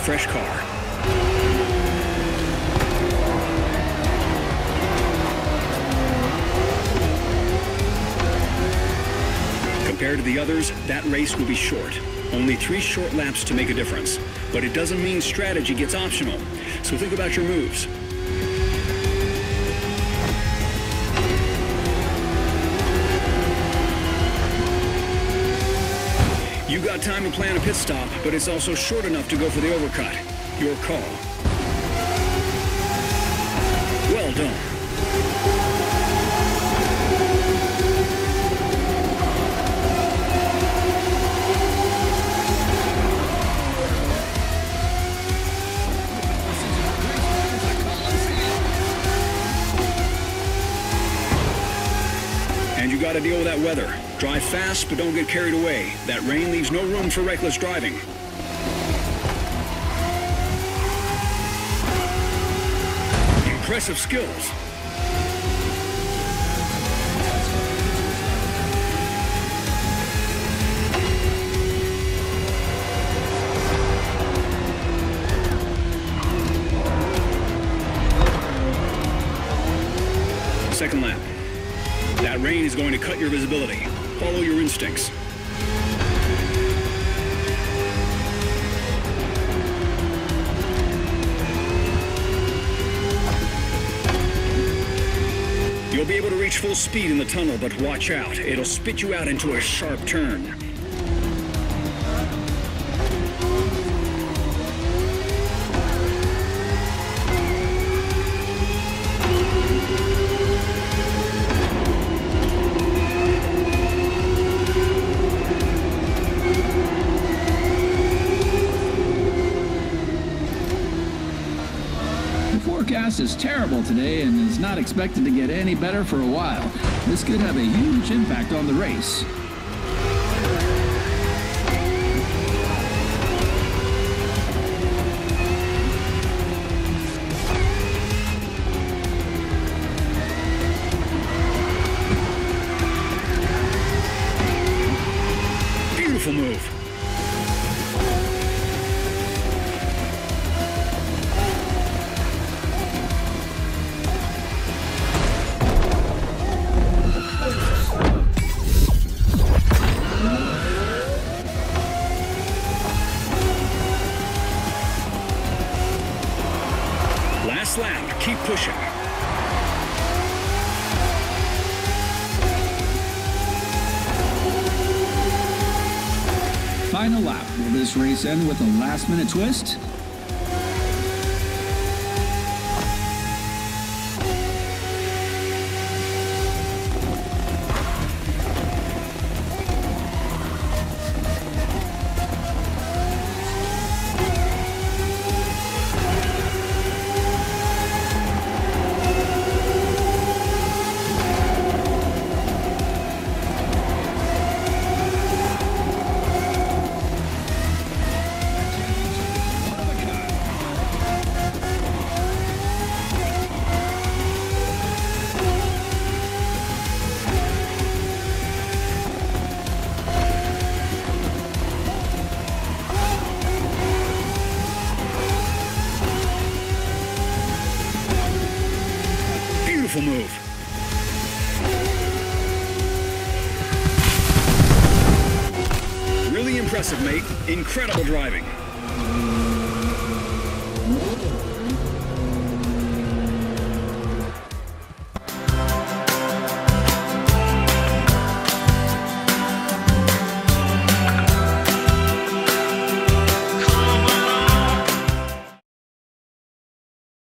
fresh car. Compared to the others, that race will be short. Only three short laps to make a difference. But it doesn't mean strategy gets optional. So think about your moves. Got time to plan a pit stop, but it's also short enough to go for the overcut. Your call. And you gotta deal with that weather. Drive fast, but don't get carried away. That rain leaves no room for reckless driving. Impressive skills. That rain is going to cut your visibility. Follow your instincts. You'll be able to reach full speed in the tunnel, but watch out. It'll spit you out into a sharp turn. The forecast is terrible today and is not expected to get any better for a while. This could have a huge impact on the race. Final lap. Will this race end with a last minute twist? Beautiful move. Really impressive, mate. Incredible driving.